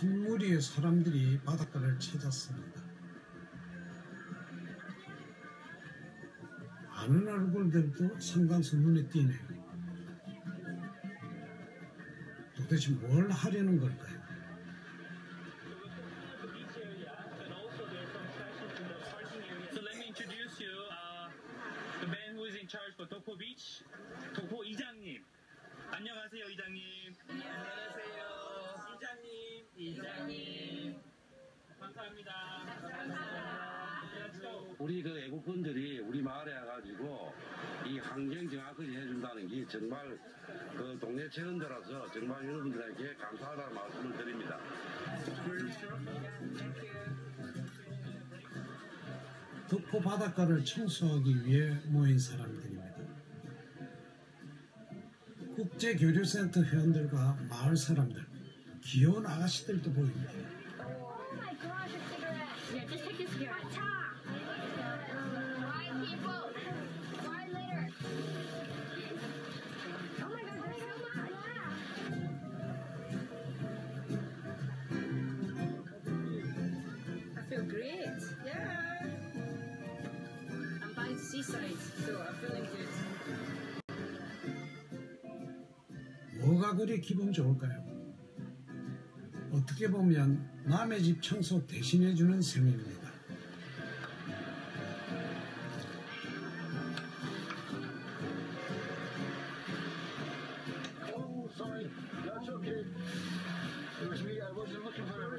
큰 무리의 사람들이 바닷가를 찾았습니다. 아는 얼굴들도 상당수 눈에 띄네요. 도대체 뭘 하려는 걸까요? Uh, 우리 그 애국분들이 우리 마을에 와가지고 이 환경 정확하게 해준다는 게 정말 그 동네 체험들라서 정말 여러분들에게 감사하다는 말씀을 드립니다. 덕포 바닷가를 청소하기 위해 모인 사람들입니다. 국제교류센터 회원들과 마을 사람들, 귀여운 아가씨들도 보입니다. Oh great. Yeah. I'm by the seaside, so I'm feeling good. 뭐가 그리 기분 좋을까요? 어떻게 보면 남의 집 청소 대신해주는 셈입니다. Oh, sorry. That's okay. It was me. I wasn't looking for a